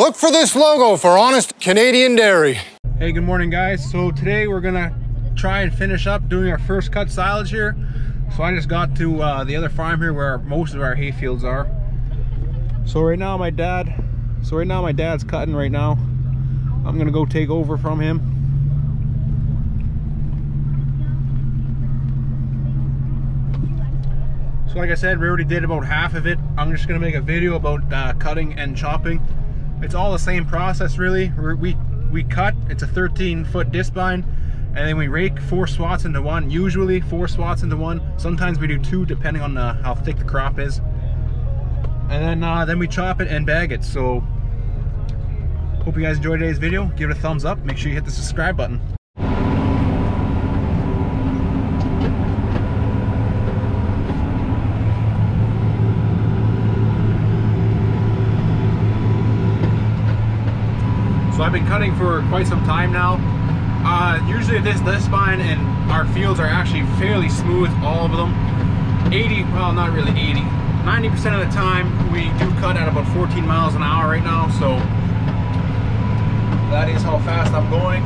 Look for this logo for Honest Canadian Dairy. Hey, good morning guys. So today we're gonna try and finish up doing our first cut silage here. So I just got to uh, the other farm here where most of our hay fields are. So right now my dad, so right now my dad's cutting right now. I'm gonna go take over from him. So like I said, we already did about half of it. I'm just gonna make a video about uh, cutting and chopping. It's all the same process really. We we cut, it's a 13 foot disc and then we rake four swaths into one, usually four swaths into one. Sometimes we do two depending on the, how thick the crop is. And then, uh, then we chop it and bag it. So hope you guys enjoyed today's video. Give it a thumbs up. Make sure you hit the subscribe button. Cutting for quite some time now. Uh, usually this this spine and our fields are actually fairly smooth, all of them. 80, well not really 80, 90% of the time we do cut at about 14 miles an hour right now, so that is how fast I'm going.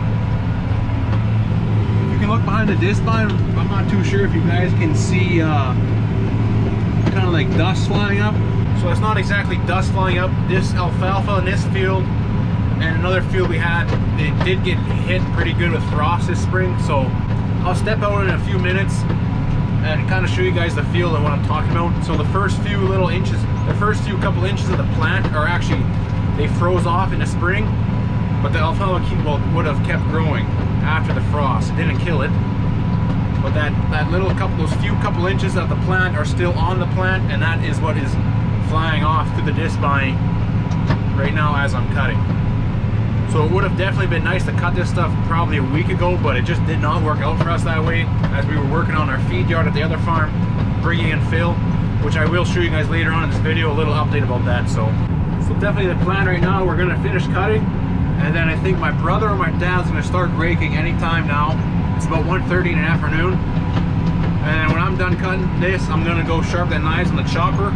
You can look behind the discbine, I'm not too sure if you guys can see uh, kind of like dust flying up. So it's not exactly dust flying up. This alfalfa in this field and another field we had, it did get hit pretty good with frost this spring. So I'll step out in a few minutes and kind of show you guys the field and what I'm talking about. So the first few little inches, the first few couple inches of the plant are actually, they froze off in the spring, but the alfalfa would have kept growing after the frost. It didn't kill it. But that, that little couple, those few couple inches of the plant are still on the plant and that is what is flying off through the discbine right now as I'm cutting. So it would have definitely been nice to cut this stuff probably a week ago, but it just did not work out for us that way as we were working on our feed yard at the other farm, bringing in fill, which I will show you guys later on in this video, a little update about that. So, so definitely the plan right now, we're gonna finish cutting, and then I think my brother or my dad's gonna start raking anytime now. It's about 1.30 in the afternoon. And when I'm done cutting this, I'm gonna go sharpen the knives on the chopper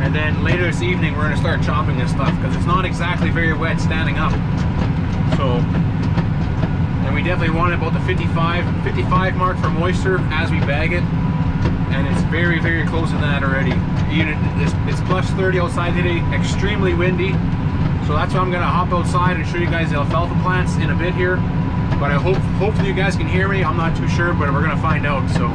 and then later this evening, we're gonna start chopping this stuff because it's not exactly very wet standing up. So, and we definitely want about the 55, 55 mark for moisture as we bag it. And it's very, very close to that already. Even it's, it's plus 30 outside today, extremely windy. So that's why I'm gonna hop outside and show you guys the alfalfa plants in a bit here. But I hope, hopefully you guys can hear me. I'm not too sure, but we're gonna find out. So.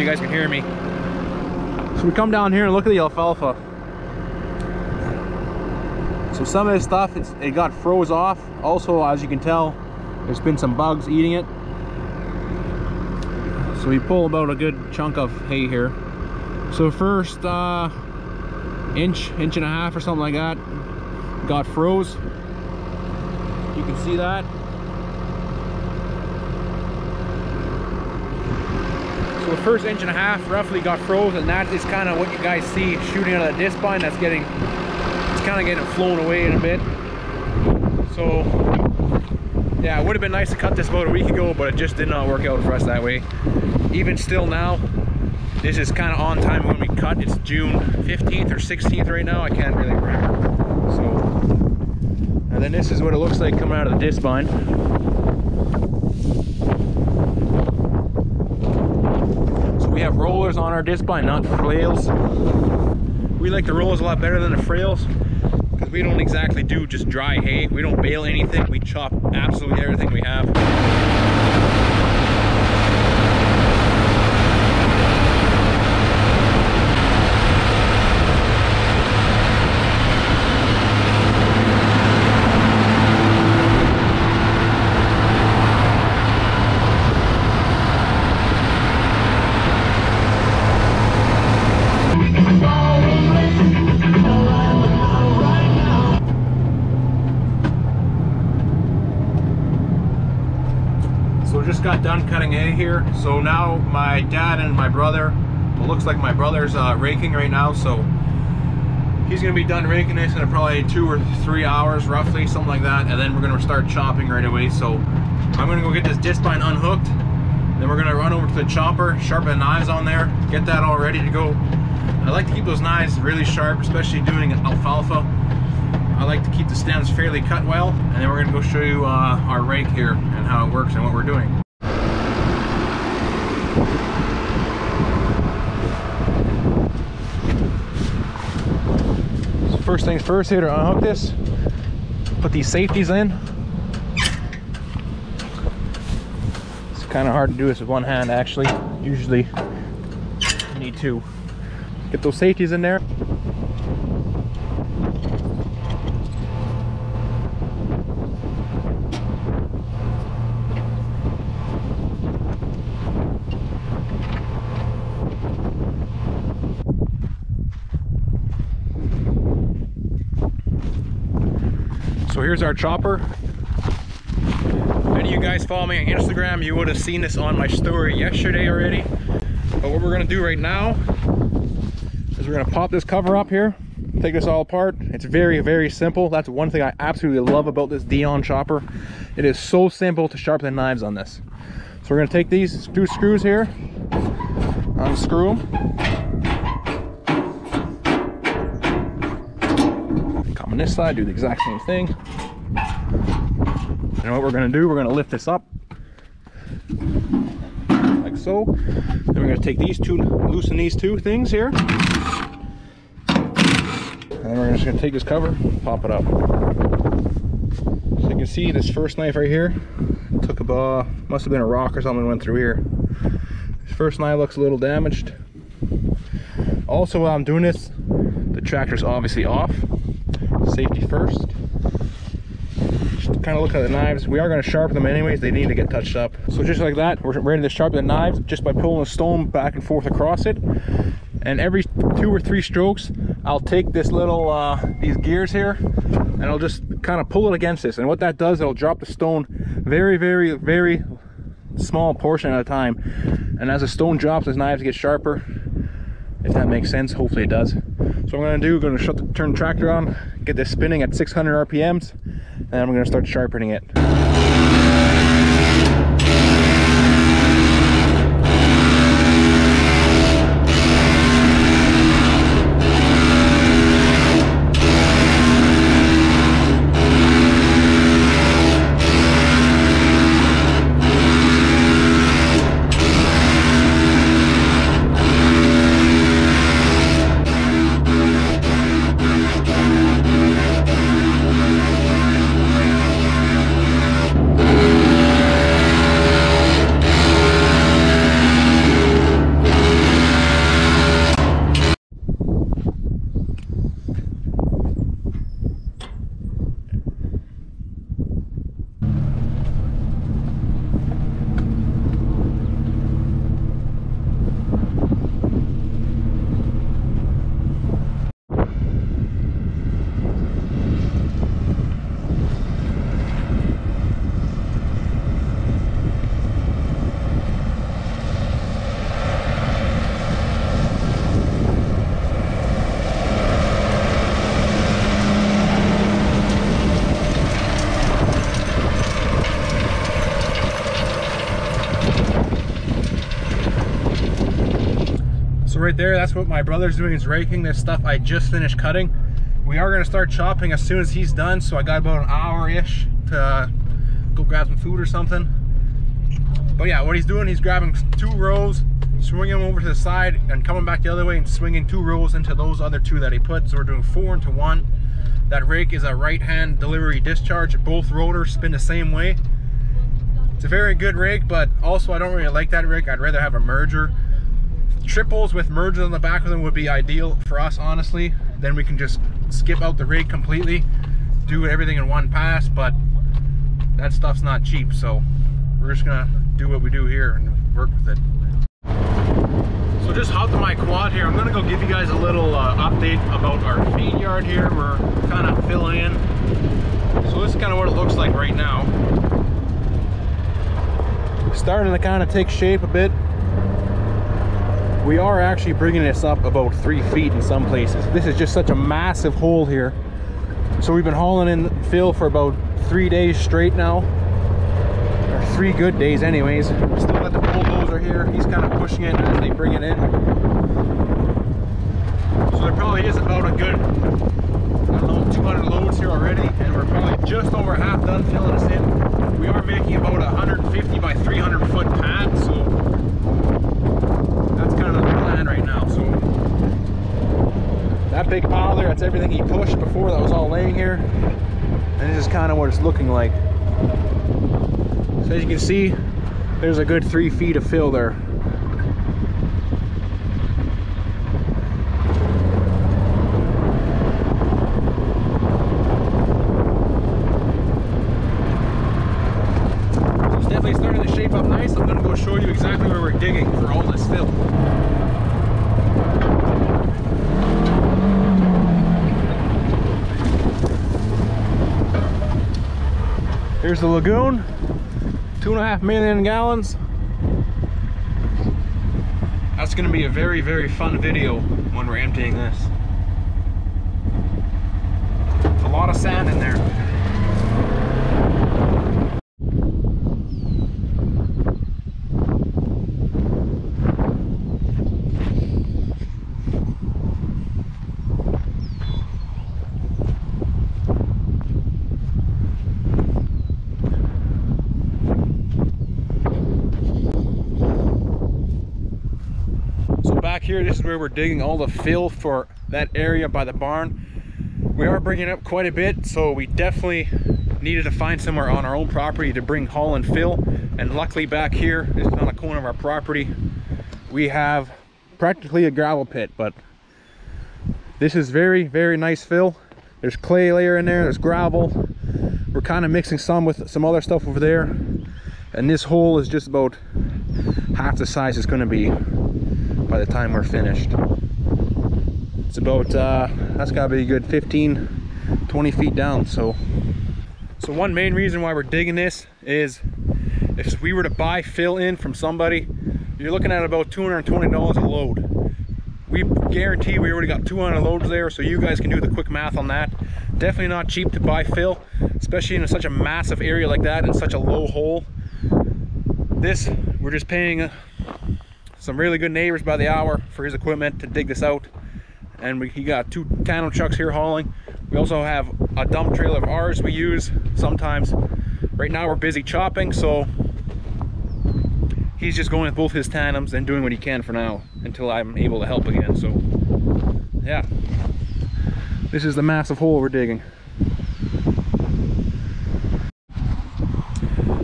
you guys can hear me. So we come down here and look at the alfalfa. So some of this stuff, it got froze off. Also, as you can tell, there's been some bugs eating it. So we pull about a good chunk of hay here. So first uh, inch, inch and a half or something like that, got froze. You can see that. The first inch and a half roughly got froze and that is kind of what you guys see shooting out of the discbine. That's getting, it's kind of getting flown away in a bit. So yeah, it would have been nice to cut this boat a week ago, but it just did not work out for us that way. Even still now, this is kind of on time when we cut. It's June 15th or 16th right now. I can't really remember. So, and then this is what it looks like coming out of the discbine. Have rollers on our spine, not flails. We like the rollers a lot better than the flails because we don't exactly do just dry hay. We don't bale anything. We chop absolutely everything we have. Done cutting hay here. So now my dad and my brother, it looks like my brother's uh, raking right now. So he's gonna be done raking this in probably two or three hours roughly, something like that. And then we're gonna start chopping right away. So I'm gonna go get this discbine unhooked. Then we're gonna run over to the chopper, sharpen knives on there, get that all ready to go. I like to keep those knives really sharp, especially doing alfalfa. I like to keep the stems fairly cut well, and then we're gonna go show you uh, our rake here and how it works and what we're doing. So first things first here to unhook this, put these safeties in. It's kind of hard to do this with one hand actually. Usually you need to get those safeties in there. Here's our chopper. Any of you guys follow me on Instagram, you would have seen this on my story yesterday already. But what we're gonna do right now is we're gonna pop this cover up here, take this all apart. It's very, very simple. That's one thing I absolutely love about this Dion chopper. It is so simple to sharpen knives on this. So we're gonna take these two screws here, unscrew them. This side, do the exact same thing. And what we're gonna do, we're gonna lift this up like so. Then we're gonna take these two, loosen these two things here. And we're just gonna take this cover, pop it up. So you can see this first knife right here, took a ball, must have been a rock or something went through here. This first knife looks a little damaged. Also while I'm doing this, the tractor's obviously off. Safety first. Just kind of look at the knives. We are going to sharpen them anyways. They need to get touched up. So just like that, we're ready to sharpen the knives just by pulling a stone back and forth across it. And every two or three strokes, I'll take this little, uh, these gears here, and I'll just kind of pull it against this. And what that does, it'll drop the stone very, very, very small portion at a time. And as the stone drops, the knives get sharper. If that makes sense, hopefully it does. So I'm gonna do, gonna shut the turn the tractor on, get this spinning at 600 RPMs, and I'm gonna start sharpening it. Right there, that's what my brother's doing is raking this stuff I just finished cutting. We are gonna start chopping as soon as he's done, so I got about an hour-ish to uh, go grab some food or something. But yeah, what he's doing, he's grabbing two rows swinging them over to the side and coming back the other way and swinging two rows into those other two that he put. So we're doing four into one. That rake is a right hand delivery discharge. Both rotors spin the same way. It's a very good rake, but also I don't really like that rake. I'd rather have a merger. Triples with mergers on the back of them would be ideal for us, honestly. Then we can just skip out the rig completely, do everything in one pass, but that stuff's not cheap, so we're just gonna do what we do here and work with it. So just hopped on my quad here. I'm gonna go give you guys a little uh, update about our feed yard here. We're kind of filling in. So this is kind of what it looks like right now. Starting to kind of take shape a bit. We are actually bringing this up about three feet in some places. This is just such a massive hole here. So we've been hauling in fill for about three days straight now. Or three good days anyways. Still got the bulldozer here. He's kind of pushing it as they bring it in. So there probably is about a good, I don't know, 200 loads here already. And we're probably just over half done filling this in. We are making about a 150 by 300 foot pad. So that's kind of the plan right now. So that big pile there, that's everything he pushed before that was all laying here. And this is kind of what it's looking like. So as you can see, there's a good three feet of fill there. So it's definitely starting to shape up nice. I'm gonna go show you exactly where we're digging for all this fill. Here's the lagoon, two and a half million gallons. That's gonna be a very, very fun video when we're emptying this. A lot of sand in there. So back here, this is where we're digging all the fill for that area by the barn. We are bringing up quite a bit, so we definitely needed to find somewhere on our own property to bring haul and fill. And luckily back here, this is on the corner of our property, we have practically a gravel pit, but this is very, very nice fill. There's clay layer in there, there's gravel. We're kind of mixing some with some other stuff over there. And this hole is just about half the size it's gonna be by the time we're finished. It's about, uh, that's gotta be a good 15, 20 feet down, so. So one main reason why we're digging this is if we were to buy fill in from somebody, you're looking at about $220 a load. We guarantee we already got 200 loads there, so you guys can do the quick math on that. Definitely not cheap to buy fill, especially in such a massive area like that in such a low hole. This, we're just paying some really good neighbors by the hour for his equipment to dig this out. And we he got two tandem trucks here hauling. We also have a dump trailer of ours we use sometimes. Right now we're busy chopping, so he's just going with both his tandems and doing what he can for now until I'm able to help again. So yeah, this is the massive hole we're digging.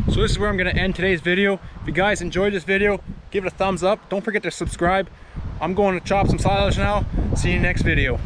So this is where I'm going to end today's video. If you guys enjoyed this video, give it a thumbs up. Don't forget to subscribe. I'm going to chop some silage now. See you next video.